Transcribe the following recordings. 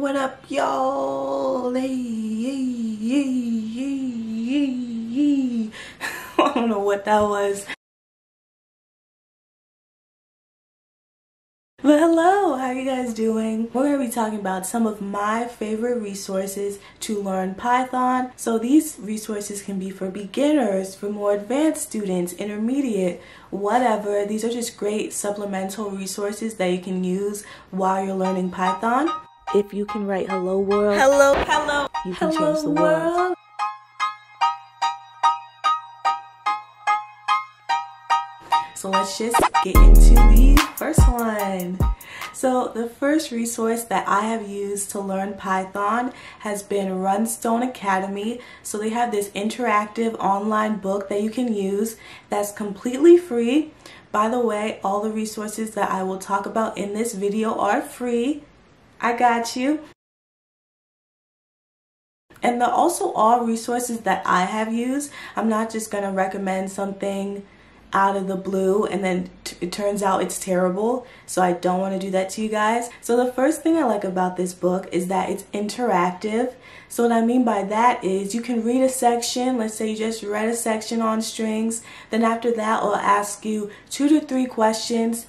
What up, y'all? I don't know what that was. But hello, how are you guys doing? We're going to be talking about some of my favorite resources to learn Python. So these resources can be for beginners, for more advanced students, intermediate, whatever. These are just great supplemental resources that you can use while you're learning Python. If you can write hello world, hello, hello, you can hello change the world. world. So let's just get into the first one. So the first resource that I have used to learn Python has been Runestone Academy. So they have this interactive online book that you can use that's completely free. By the way, all the resources that I will talk about in this video are free. I got you. And they're also all resources that I have used. I'm not just going to recommend something out of the blue and then it turns out it's terrible so I don't want to do that to you guys so the first thing I like about this book is that it's interactive so what I mean by that is you can read a section let's say you just read a section on strings then after that I'll ask you two to three questions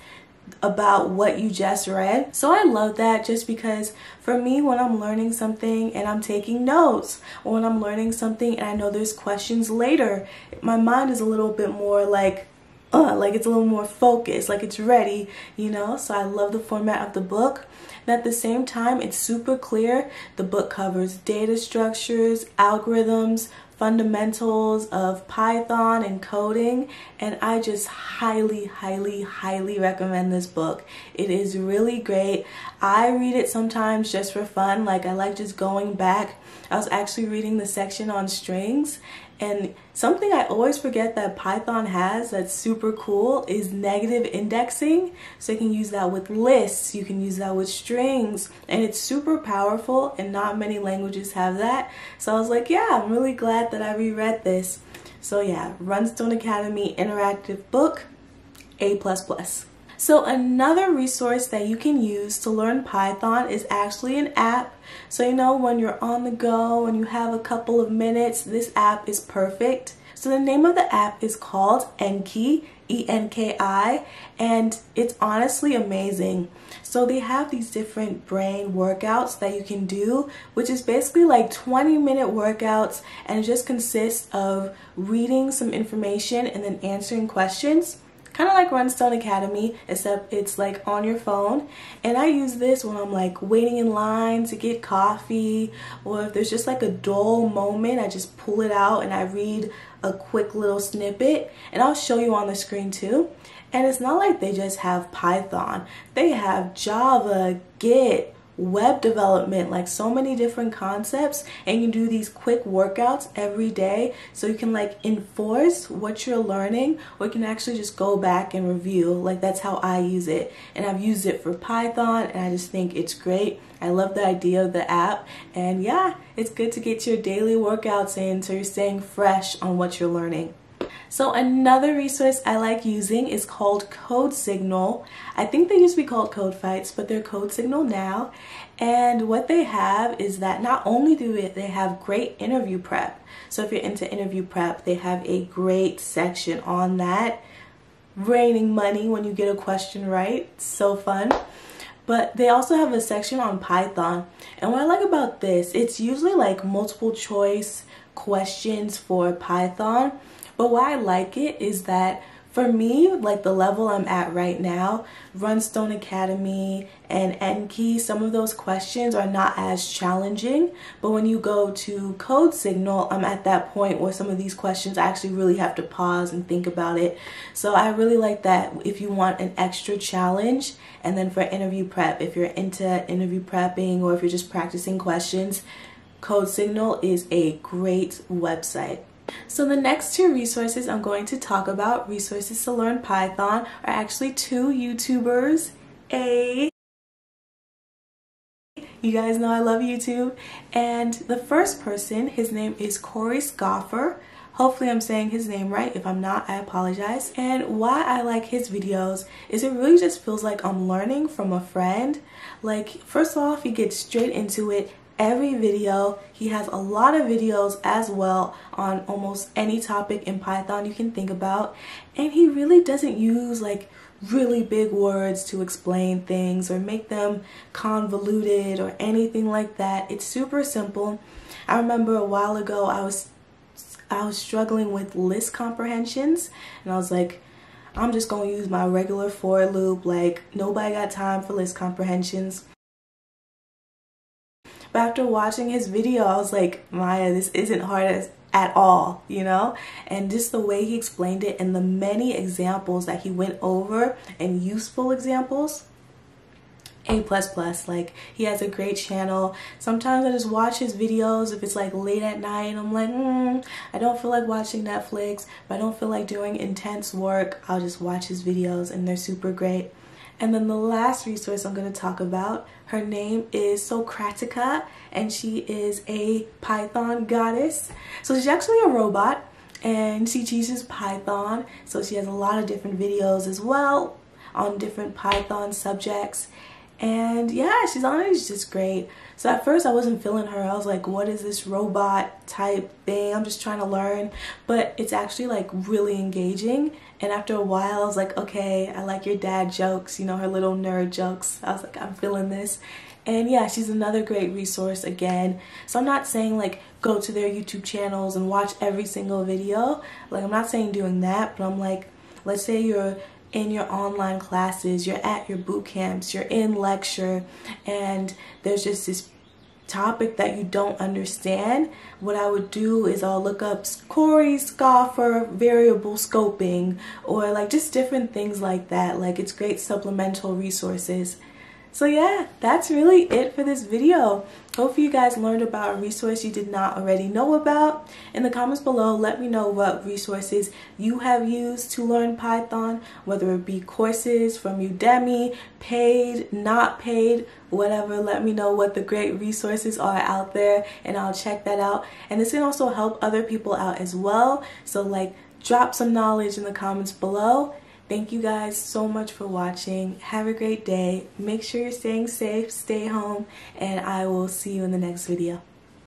about what you just read. So I love that just because for me when I'm learning something and I'm taking notes or when I'm learning something and I know there's questions later, my mind is a little bit more like uh, like it's a little more focused, like it's ready, you know? So I love the format of the book. And at the same time, it's super clear. The book covers data structures, algorithms, fundamentals of Python and coding and I just highly highly highly recommend this book. It is really great. I read it sometimes just for fun like I like just going back. I was actually reading the section on strings and something I always forget that Python has that's super cool is negative indexing. So you can use that with lists, you can use that with strings, and it's super powerful and not many languages have that. So I was like, yeah, I'm really glad that I reread this. So yeah, Runestone Academy interactive book, A++. So another resource that you can use to learn Python is actually an app. So you know when you're on the go and you have a couple of minutes, this app is perfect. So the name of the app is called Enki, E-N-K-I, and it's honestly amazing. So they have these different brain workouts that you can do, which is basically like 20 minute workouts and it just consists of reading some information and then answering questions kind of like Runestone Academy, except it's like on your phone. And I use this when I'm like waiting in line to get coffee, or if there's just like a dull moment, I just pull it out and I read a quick little snippet. And I'll show you on the screen too. And it's not like they just have Python, they have Java, Git, web development, like so many different concepts and you do these quick workouts every day so you can like enforce what you're learning or you can actually just go back and review. Like that's how I use it. And I've used it for Python and I just think it's great. I love the idea of the app and yeah, it's good to get your daily workouts in so you're staying fresh on what you're learning. So another resource I like using is called Code Signal. I think they used to be called Code Fights, but they're Code Signal now. And what they have is that not only do they have great interview prep, so if you're into interview prep, they have a great section on that. Raining money when you get a question right, so fun but they also have a section on Python. And what I like about this, it's usually like multiple choice questions for Python, but why I like it is that for me, like the level I'm at right now, Runestone Academy and Enki, some of those questions are not as challenging. But when you go to Code Signal, I'm at that point where some of these questions I actually really have to pause and think about it. So I really like that if you want an extra challenge. And then for interview prep, if you're into interview prepping or if you're just practicing questions, Code Signal is a great website. So the next two resources I'm going to talk about, resources to learn Python, are actually two YouTubers. A you guys know I love YouTube. And the first person, his name is Corey Schafer. Hopefully I'm saying his name right. If I'm not, I apologize. And why I like his videos is it really just feels like I'm learning from a friend. Like, first off, he gets straight into it every video. He has a lot of videos as well on almost any topic in Python you can think about. And he really doesn't use like really big words to explain things or make them convoluted or anything like that. It's super simple. I remember a while ago I was I was struggling with list comprehensions and I was like I'm just going to use my regular for loop like nobody got time for list comprehensions. But after watching his video, I was like, Maya, this isn't hard as, at all, you know? And just the way he explained it and the many examples that he went over and useful examples, a plus plus like he has a great channel. Sometimes i just watch his videos if it's like late at night and i'm like mm, i don't feel like watching netflix but i don't feel like doing intense work. I'll just watch his videos and they're super great and then the last resource I'm going to talk about, her name is Socratica and she is a Python goddess. So she's actually a robot and she teaches Python. So she has a lot of different videos as well on different Python subjects. And yeah, she's honestly just great. So at first I wasn't feeling her. I was like, what is this robot type thing? I'm just trying to learn. But it's actually like really engaging. And after a while, I was like, okay, I like your dad jokes, you know, her little nerd jokes. I was like, I'm feeling this. And yeah, she's another great resource again. So I'm not saying like go to their YouTube channels and watch every single video. Like I'm not saying doing that, but I'm like, let's say you're in your online classes, you're at your boot camps, you're in lecture, and there's just this topic that you don't understand, what I would do is I'll look up Corey Schafer variable scoping or like just different things like that. Like it's great supplemental resources. So yeah, that's really it for this video. Hope you guys learned about a resource you did not already know about. In the comments below, let me know what resources you have used to learn Python, whether it be courses from Udemy, paid, not paid, whatever. Let me know what the great resources are out there and I'll check that out. And this can also help other people out as well. So like drop some knowledge in the comments below Thank you guys so much for watching. Have a great day. Make sure you're staying safe, stay home, and I will see you in the next video.